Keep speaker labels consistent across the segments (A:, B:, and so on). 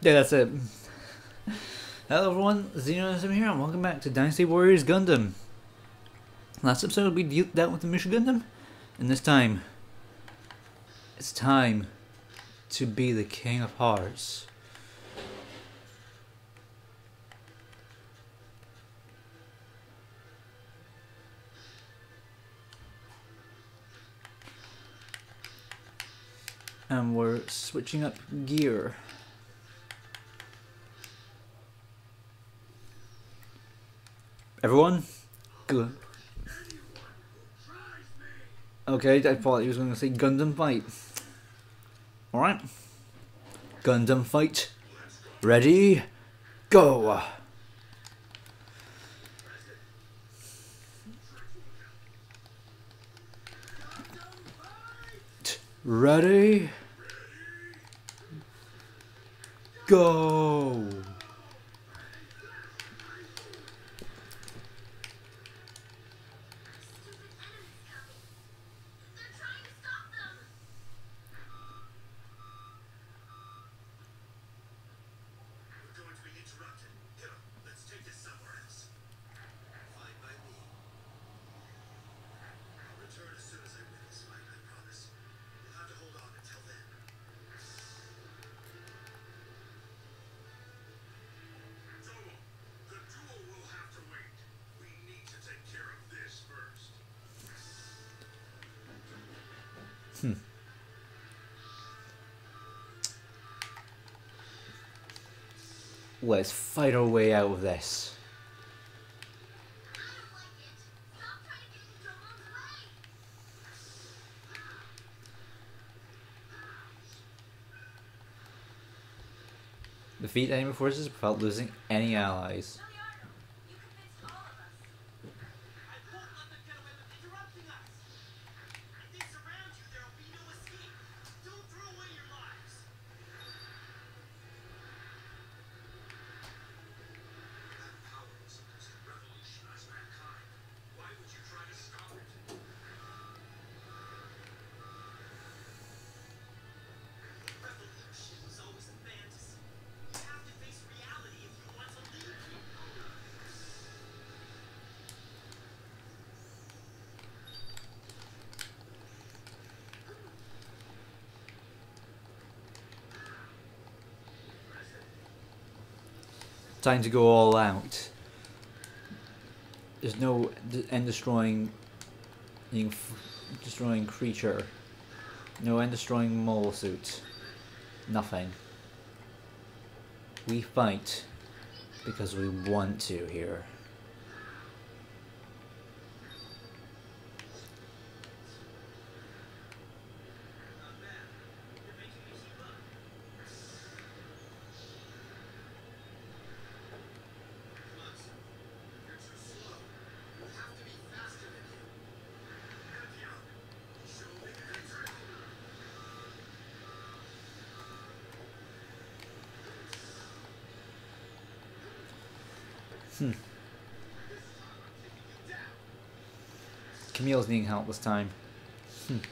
A: Yeah, that's it. Hello everyone, Xenosm here, and welcome back to Dynasty Warriors Gundam. Last episode we de- dealt with the Mission Gundam, and this time, it's time to be the King of Hearts. And we're switching up gear. Everyone? Good. Okay, I thought he was going to say Gundam fight. Alright. Gundam fight. Ready? Go! Ready? Go!
B: Let's fight
A: our way out of this. Defeat enemy forces without losing any allies.
C: Leonardo, you convinced all of us.
B: I won't let them get away with interrupting us. If they surround you, there will be no escape. Don't throw away your lives. That power was supposed to revolutionize mankind. Why would you try to stop it? Revolution was always a fantasy. You have to face reality if you want to lead people.
A: Time to go all out. There's no end destroying, destroying creature. No end destroying mobile suit. Nothing. We fight because we want to here.
B: Not bad. You're making me keep up. Come on, son. You're too slow. You have to be faster than him. Pantheon, show me victory.
A: Hmm. Kamille's needing help this time.
B: Isn't.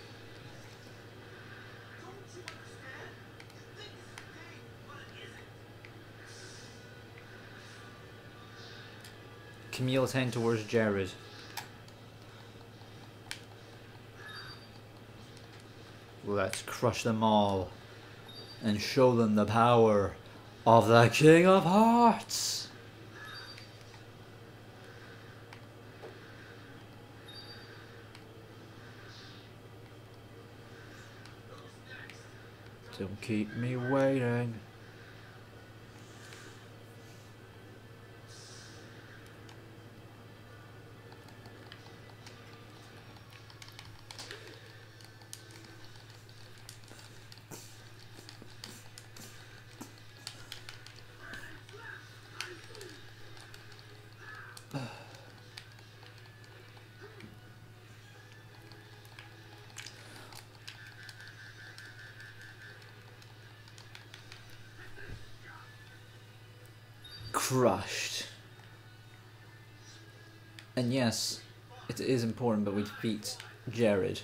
A: Kamille's heading towards Jerid. Let's crush them all and show them the power of the King of Hearts. Don't keep me waiting. Crushed. And yes, it is important that we defeat Jerid.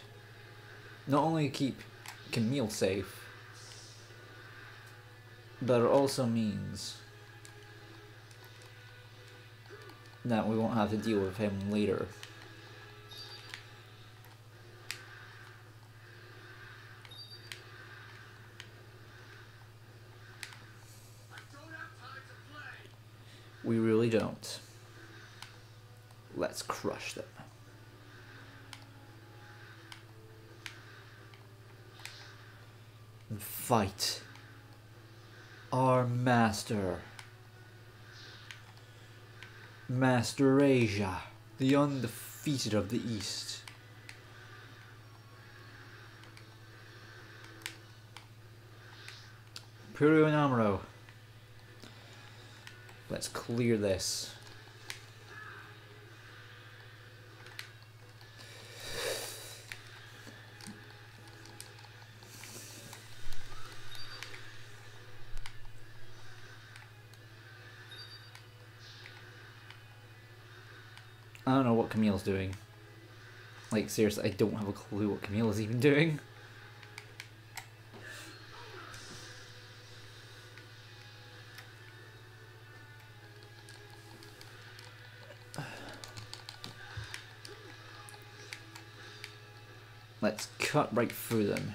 A: Not only keep Kamille safe, But it also means that we won't have to deal with him later.
B: I don't have time to play.
A: We really don't. Let's crush them. And fight our master. Master Asia, the undefeated of the East. Purio and Amuro. Let's clear this. I don't know what Kamille's doing. Like, seriously, I don't have a clue what Camille is even doing. Cut right through them.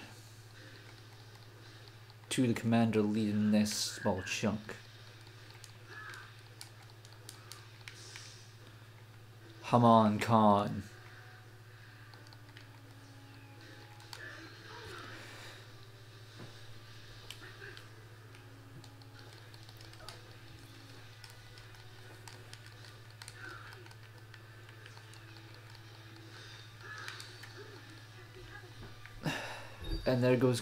A: To the commander leading this small chunk. Haman Khan. And there goes Haman.
B: Not bad. You're making me keep up.
C: there goes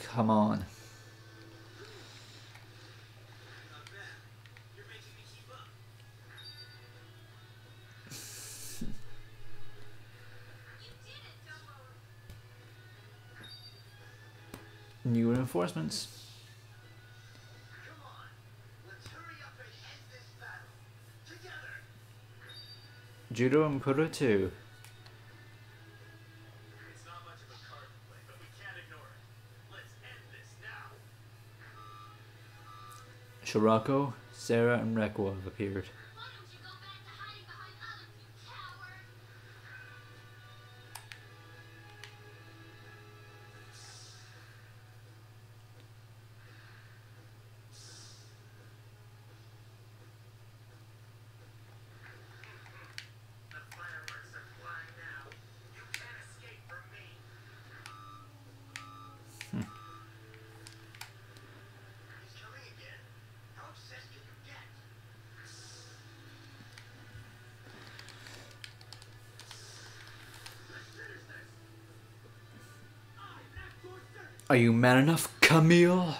C: it, Dumbo.
A: New reinforcements.
B: Come on. Let's hurry up and end this battle. Together.
A: Judau and Puro 2.
B: It's not much of a card to play, but we can't ignore it. Let's end this now.
A: Scirocco, Sarah, and Reccoa have appeared.
B: Are you
A: man enough, Kamille?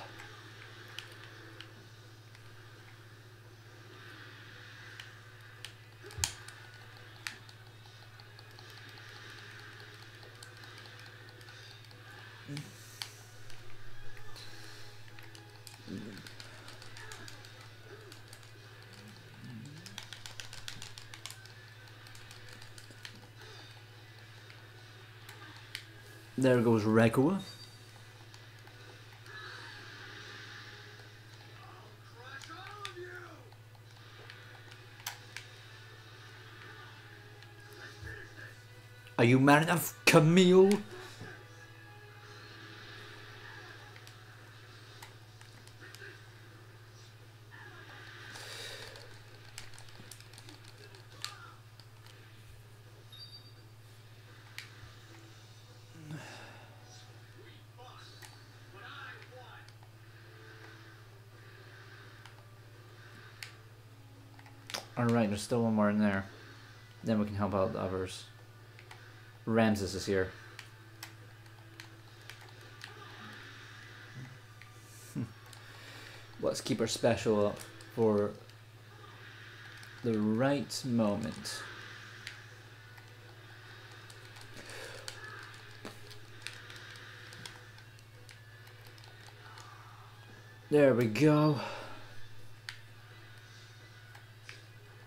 A: There goes Reccoa.
B: Crush all of you. Let's finish this.
A: Are you man enough,
B: Kamille?
A: Alright, there's still one more in there. Then we can help out the others. Ramses is here. Hmm. Let's keep our special up for the right moment. There we go.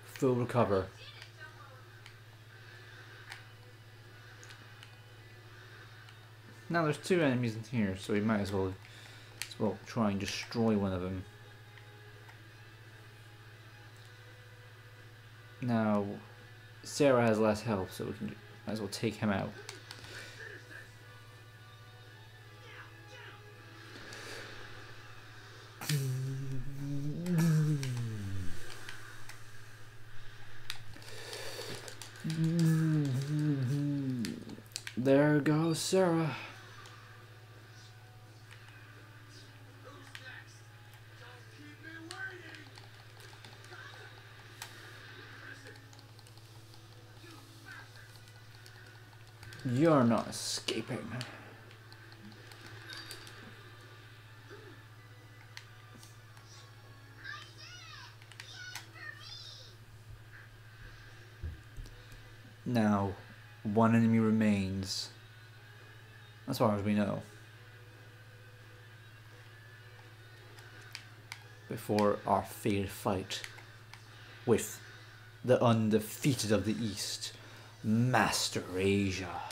A: Full recover. Now there's two enemies in here, so we might as well, as well try and destroy one of them. Now, Sarah has less health, so we can might as well take him out. There goes Sarah. You're not escaping. Now, one enemy remains. As far as we know. Before our fated fight with the undefeated of the East, Master Asia.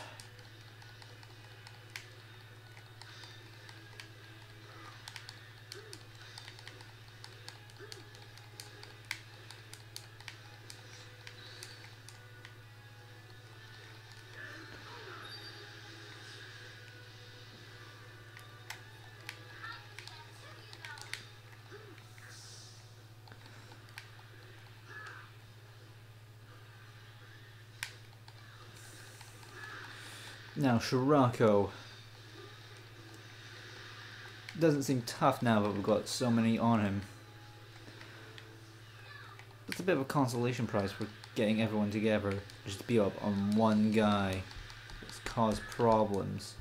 A: Now, Scirocco doesn't seem tough now that we've got so many on him. It's a bit of a consolation prize for getting everyone together just to be up on one guy. It's caused problems.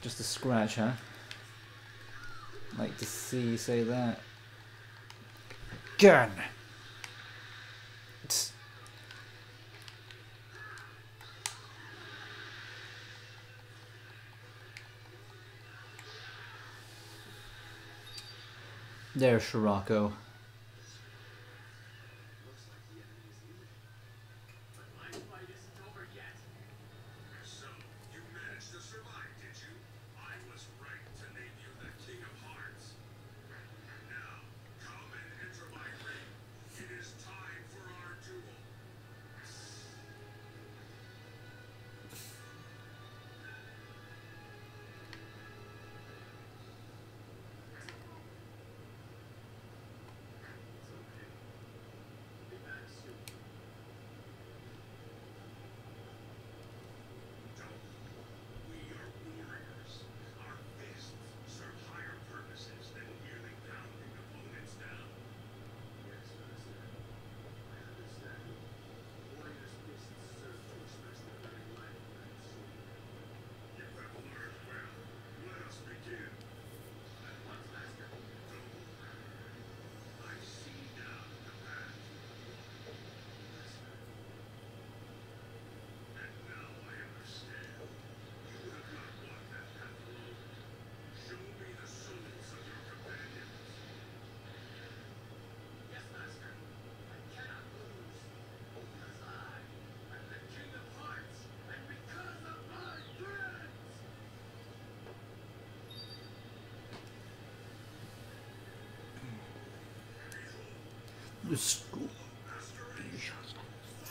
A: just a scratch, huh? Like to see you say that. Gun! There's
B: Scirocco.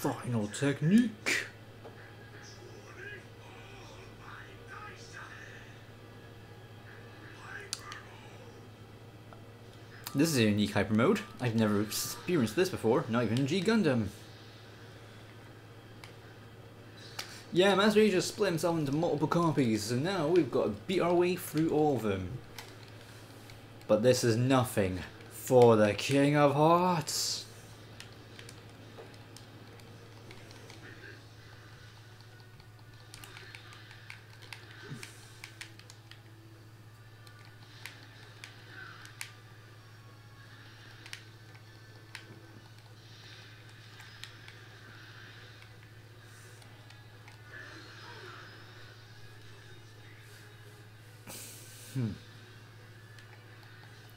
A: Final technique. This is a unique hyper mode. I've never experienced this before, not even in G Gundam. Yeah, Master Asia split himself into multiple copies, so now we've got to beat our way through all of them. But this is nothing for the King of Hearts.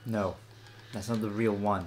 A: No, that's not the real one.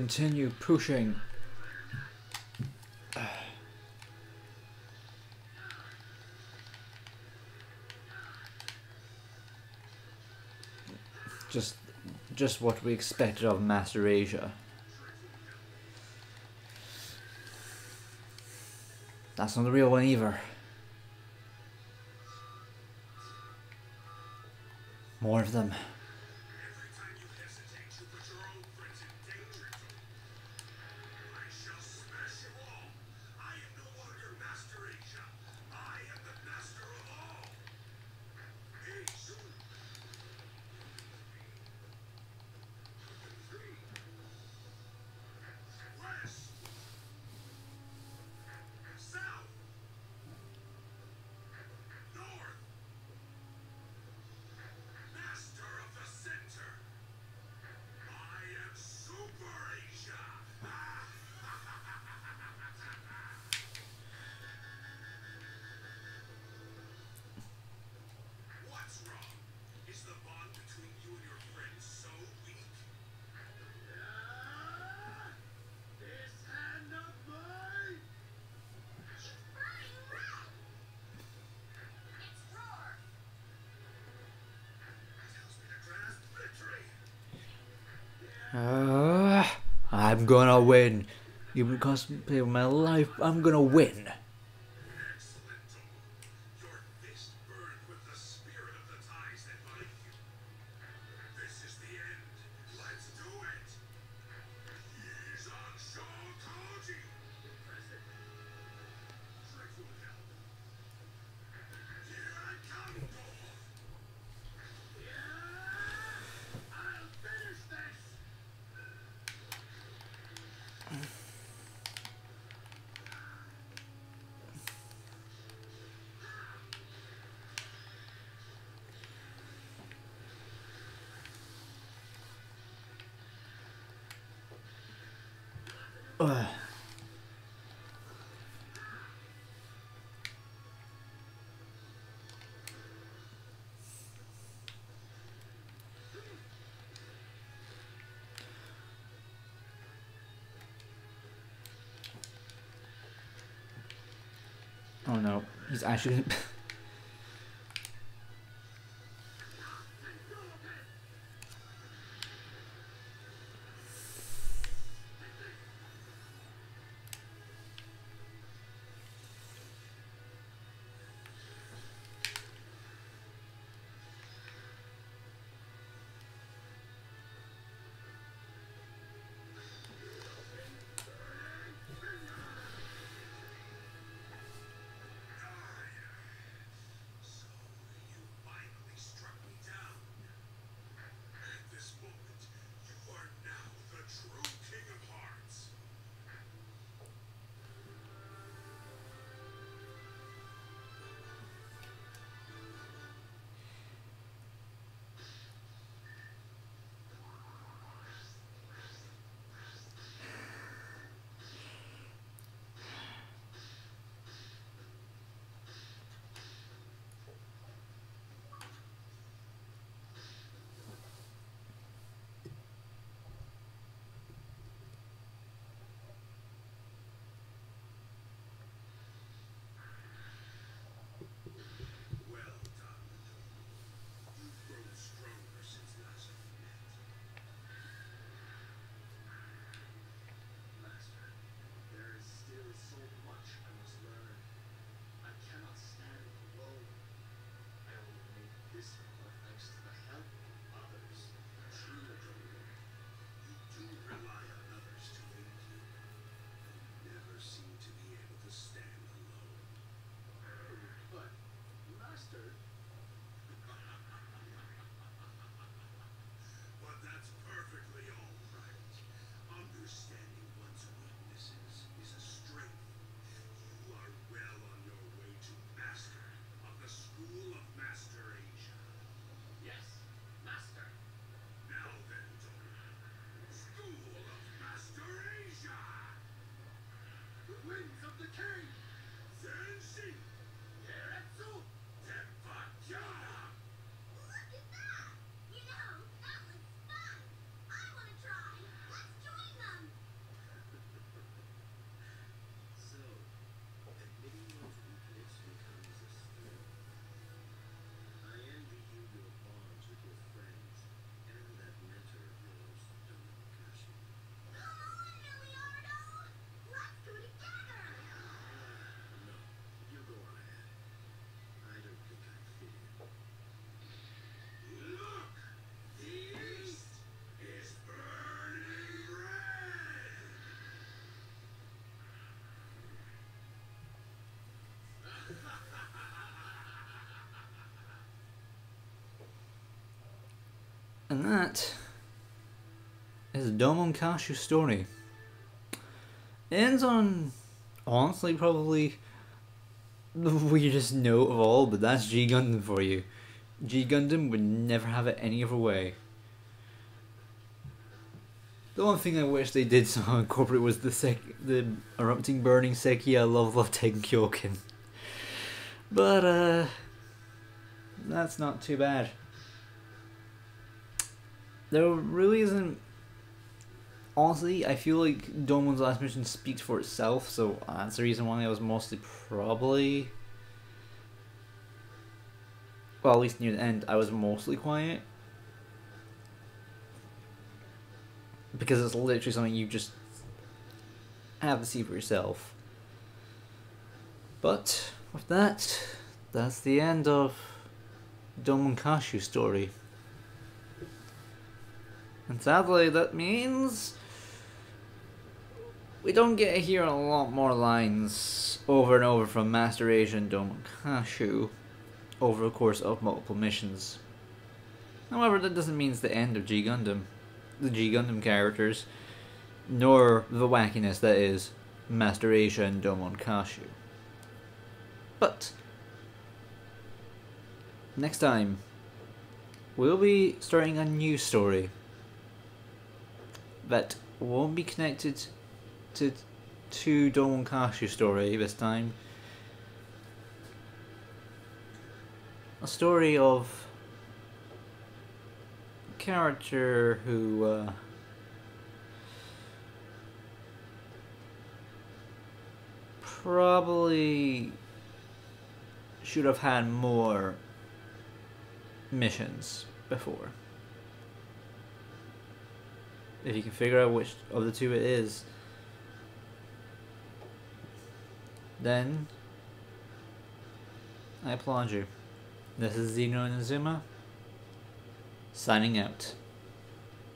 D: continue pushing. Just, just what we expected of Master Asia. That's not the real one either. More of them. Uh, I'm gonna win. Even cost me my life, I'm gonna win. Oh no, he's actually
A: that is Domon Kasshu's story. Ends on, honestly, probably the weirdest note of all, but that's G Gundam for you. G Gundam would never have it any other way. The one thing I wish they did somehow incorporate was the sec the erupting burning Sekiha Love Love Tenkyoken. But uh that's not too bad. There really isn't honestly, I feel like Domon's last mission speaks for itself, so uh, that's the reason why I was mostly probably well, at least near the end, I was mostly quiet. Because it's literally something you just have to see for yourself. But with that, that's the end of Domon Kasshu's story. And sadly, that means we don't get to hear a lot more lines over and over from Master Asia and Domon Kasshu over the course of multiple missions. However, that doesn't mean it's the end of G Gundam, the G Gundam characters, nor the wackiness that is Master Asia and Domon Kasshu. But next time, we'll be starting a new story that won't be connected to to Domon Kasshu's story this time. a story of a character who uh, probably should have had more missions before. If you can figure out which of the two it is, then I applaud you. This is Xeno Inazuma, signing out.